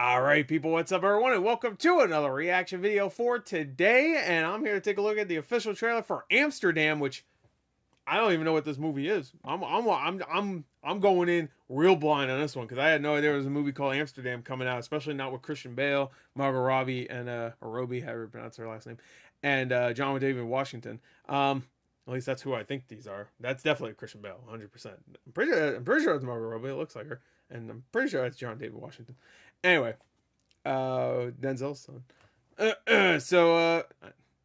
All right, people, what's up, everyone, and welcome to another reaction video for today. And I'm here to take a look at the official trailer for Amsterdam, which I don't even know what this movie is. I'm I'm I'm I'm I'm going in real blind on this one because I had no idea there was a movie called Amsterdam coming out, especially not with Christian Bale, Margot Robbie, and uh, Robbie, however you pronounce her last name, and uh, John David Washington. Um, at least that's who I think these are. That's definitely Christian Bale, 100. percent I'm pretty I'm pretty sure it's Margot Robbie. It looks like her, and I'm pretty sure it's John David Washington. Anyway, uh, Denzel's son. Uh, uh, so uh,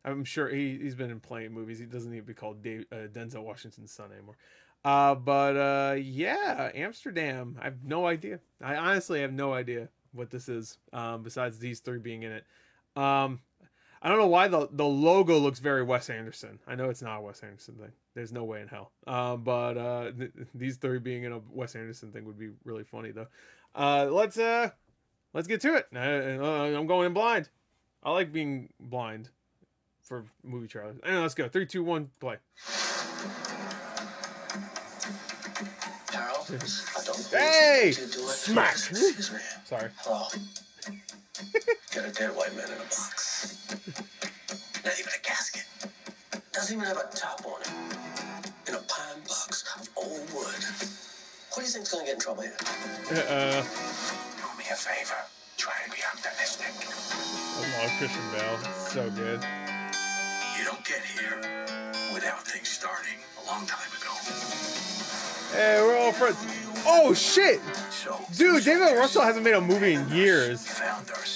I'm sure he he's been in plenty of movies. He doesn't need to be called Dave, uh, Denzel Washington's son anymore. Uh, but uh, yeah, Amsterdam. I have no idea. I honestly have no idea what this is. Um, besides these three being in it. Um, I don't know why the the logo looks very Wes Anderson. I know it's not a Wes Anderson thing. There's no way in hell. Um, but uh, th- these three being in a Wes Anderson thing would be really funny though. Uh, let's uh let's get to it. Uh, I'm going in blind. I like being blind for movie trailers. Anyway, let's go. Three, two, one, play. I Hey! need to do it. Smack! Excuse me. Sorry. Hello. Got a dead white man in a box. Not even a casket. Doesn't even have a top on it. In a pine box of old wood. What do you think's gonna get in trouble here? Uh, Do me a favor. Try to be optimistic. I love Christian Bale. So good. You don't get here without things starting a long time ago. Hey, we're all friends. Oh shit, So, dude! David Russell hasn't made a movie in years.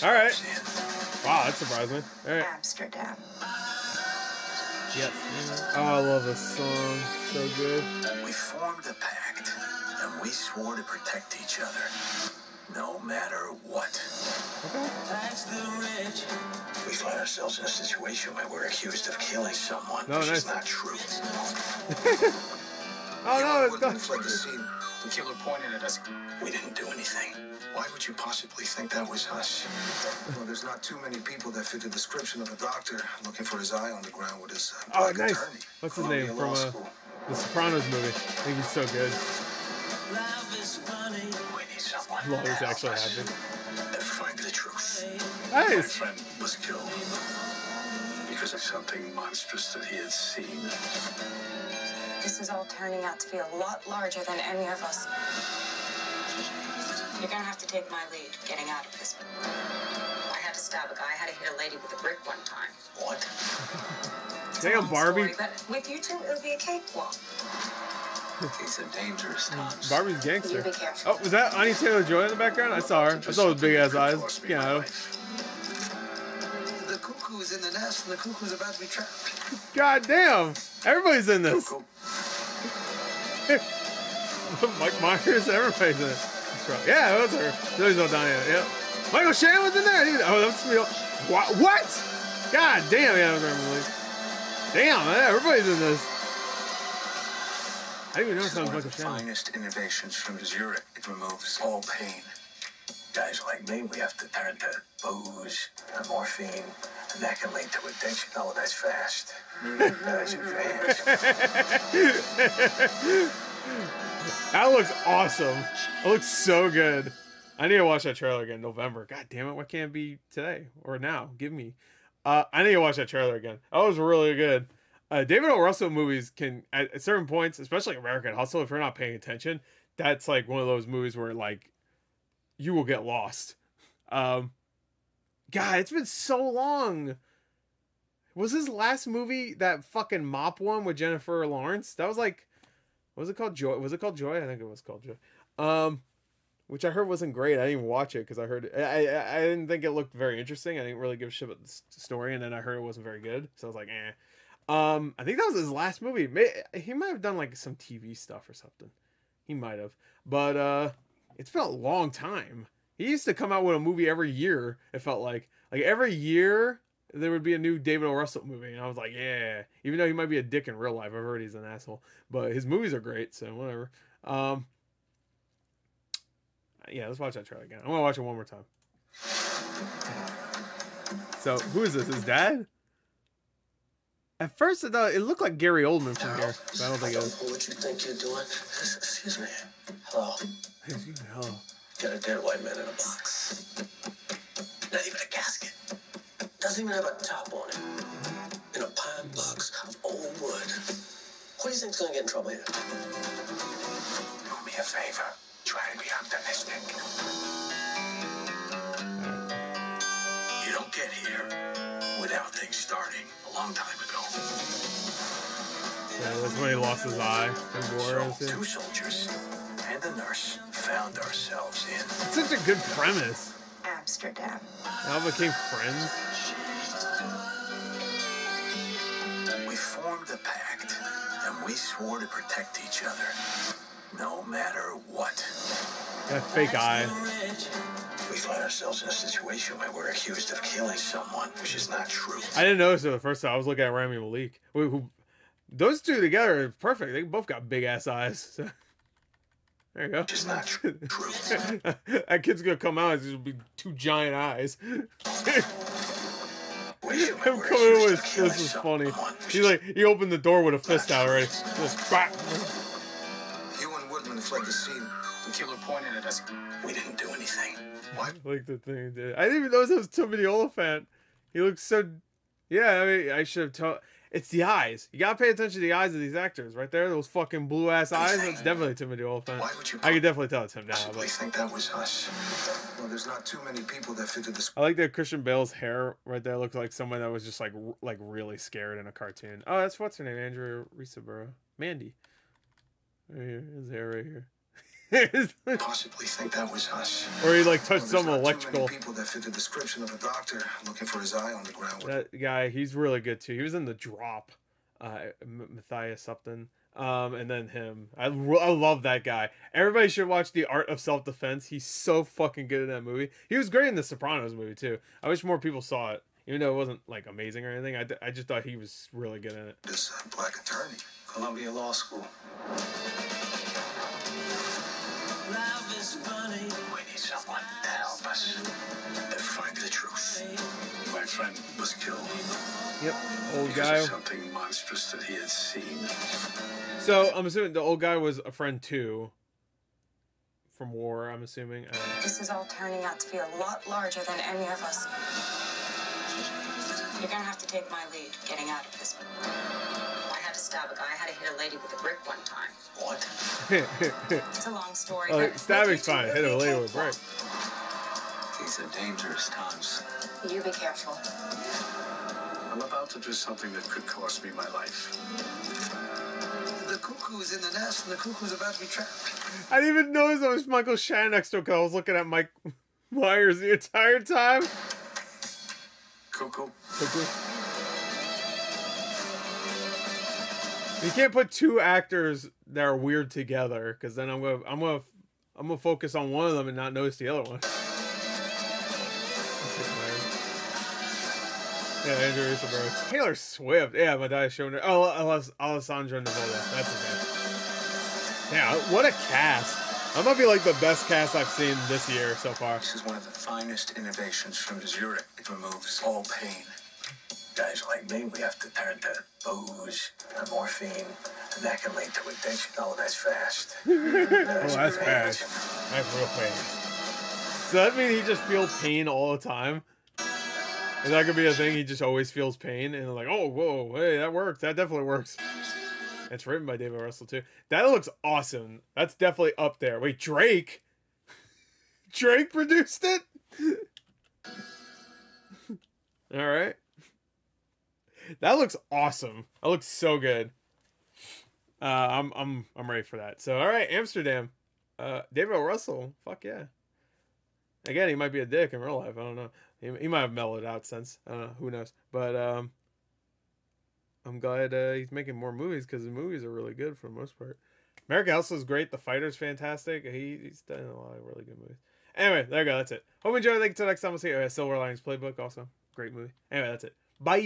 All right. in Wow, that surprised me. All right. Amsterdam. Yes. Oh, I love this song. So good. We formed a pact, and we swore to protect each other, no matter what. We find ourselves in a situation where we're accused of killing someone, No, which nice. is not true. Oh no, it's What not. looks like a scene. The killer pointed at us. We didn't do anything. Why would you possibly think that was us? Well, there's not too many people that fit the description of a doctor looking for his eye on the ground with his uh, Oh, black nice. attorney. What's his Columbia name from uh, the Sopranos movie? I think he's so good. We need someone. Love to actually happening. and find the truth. My Nice. friend was killed because of something monstrous that he had seen. This is all turning out to be a lot larger than any of us. You're gonna have to take my lead getting out of this. I had to stab a guy. I had to hit a lady with a brick one time. What? Damn, Long Barbie. story, but with you two, it'll be a cakewalk. He's a dangerous mm, times. Barbie's gangster. Oh, was that Anya Taylor Joy in the background? I saw her. I saw those big ass eyes. Yeah. The cuckoo's in the nest, and the cuckoo's about to be trapped. God damn. Everybody's in this. Mike Myers, everybody's in it. Right. Yeah, it was her. Zoe Saldana. Yep. Michael Shannon was in there. Oh, that was me. What? What? God damn. Yeah, I was. Damn, man, everybody's in this. I didn't even know it is was one Michael of the finest innovations from Zurich. It removes all pain. Guys like me, we have to turn to booze and morphine, and that can lead to addiction. Oh, that's fast. That's advanced. That looks awesome. It looks so good. I need to watch that trailer again. November. God damn it! Why can't it be today or now? Give me. Uh, I need to watch that trailer again. That was really good. Uh, David O. Russell movies can, at, at certain points, especially American Hustle, if you're not paying attention, that's like one of those movies where like you will get lost. Um, God, it's been so long. Was his last movie that fucking mop one with Jennifer Lawrence? That was like, was it called? Joy? Was it called Joy? I think it was called Joy. Um, which I heard wasn't great. I didn't even watch it because I heard I, I I didn't think it looked very interesting. I didn't really give a shit about the story, and then I heard it wasn't very good. So I was like, eh. Um, I think that was his last movie. He might have done like some TV stuff or something. He might have, but uh, it's been a long time. He used to come out with a movie every year. It felt like like every year there would be a new David O. Russell movie, and I was like, yeah. Even though he might be a dick in real life, I've heard he's an asshole, but his movies are great, so whatever. Um, yeah, let's watch that trailer again. I'm gonna watch it one more time. So who is this? His dad? At first, it, uh, it looked like Gary Oldman from here, but I don't think it is. know what you think you're doing. Excuse me. Hello. Excuse me, hello. Got a dead white man in a box. Not even a casket. Doesn't even have a top on it. In a pine box of old wood. What do you think's gonna get in trouble here? Do me a favor. Try to be optimistic. You don't get here without things starting a long time ago. Yeah, that's when he lost his eye in war. and So, shit. two soldiers and a nurse found ourselves in It's such a good premise. Amsterdam. Now became friends. We formed a pact, and we swore to protect each other, no matter what. That fake eye. We find ourselves in a situation where we're accused of killing someone, which is not true. I didn't notice it the first time. I was looking at Rami Malek. Who, who, those two together are perfect. They both got big ass eyes. So. There you Which is not true. go. that kid's gonna come out. It's gonna be two giant eyes. Him coming in with this is funny. He's like he opened the door with a fist out already. Just. You and Woodman fled the scene. The killer pointed at us. We didn't do anything. What? like the thing. did. I didn't even notice it was Timothy Olyphant. He looks so. Yeah, I mean, I should have told. It's the eyes. You gotta pay attention to the eyes of these actors, right there. Those fucking blue ass eyes. That's definitely Timothy Olyphant. Why would you I could definitely tell it's him now. But think that was us? Well, there's not too many people that fit description. I like that Christian Bale's hair right there. Looks like someone that was just like like really scared in a cartoon. Oh, that's what's her name, Andrea Riseborough, Mandy. Right here, his hair right here. Possibly think that was us. or he like touched some electrical. people that fit the description of a doctor looking for his eye on the ground. That guy, he's really good too. He was in the drop, uh, Matthias something. Um, and then him. I, I love that guy. Everybody should watch The Art of Self Defense. He's so fucking good in that movie. He was great in the Sopranos movie too. I wish more people saw it, even though it wasn't like amazing or anything. I, d- I just thought he was really good in it. This uh, black attorney. Columbia Law School. Friend was killed. Yep, old guy. of something monstrous that he had seen. So I'm assuming the old guy was a friend too. From war, I'm assuming. Uh, This is all turning out to be a lot larger than any of us. You're gonna have to take my lead getting out of this. I had to stab a guy. I had to hit a lady with a brick one time. What? It's a long story. oh, but- stabbing's fine. Hit a lady with a brick. These are dangerous times. You be careful. I'm about to do something that could cost me my life. The cuckoo's in the nest and the cuckoo's about to be trapped. I didn't even notice there was Michael Shannon next to him 'cause I was looking at Mike Myers the entire time. Cuckoo. Cuckoo. You can't put two actors that are weird together because then I'm gonna I'm gonna I'm gonna focus on one of them and not notice the other one. Yeah, Andrea Riseborough. Taylor Swift. Yeah, showing her. Oh, Aless- Alessandro Nivola. That's his name. Yeah, what a cast. That might be like the best cast I've seen this year so far. This is one of the finest innovations from Zurich. It removes all pain. Guys like me, we have to turn to booze and morphine, and that can lead to addiction. Oh, that's fast. Oh, that's fast. That's real fast. So that mean he just feels pain all the time? That gonna be a thing? He just always feels pain and like, oh, whoa, hey, that works. That definitely works. It's written by David Russell too. That looks awesome. That's definitely up there. Wait, Drake? Drake produced it? All right. That looks awesome. That looks so good. Uh, I'm I'm I'm ready for that. So all right, Amsterdam. Uh, David O. Russell. Fuck yeah. Again, he might be a dick in real life. I don't know. He, he might have mellowed out since. I don't know. Who knows? But um, I'm glad uh, he's making more movies because the movies are really good for the most part. American Hustle is great. The Fighter's fantastic. He, he's done a lot of really good movies. Anyway, there you go. That's it. Hope you enjoyed. Thank you. Till next time. We'll see you. Uh, Silver Linings Playbook also great movie. Anyway, that's it. Bye.